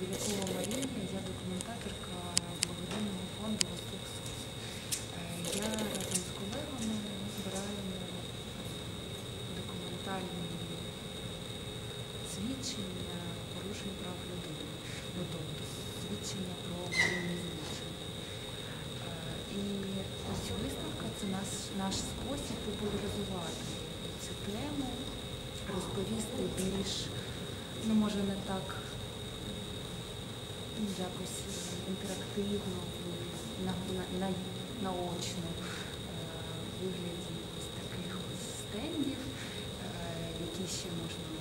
Білякова Марія, я документаторка благодійного фонду Восток СОС. Е, Я разом з колегами збираємо документальні свідчення порушень прав людини, ну тобто свідчення про воєнні злочини. Е, І ось виставка це наш, спосіб популяризувати цю тему, розповісти більш, ну може не так ну, якось е, інтерактивно, на, на, на, наочно е, вигляді ось таких ось стендів, е, які ще можна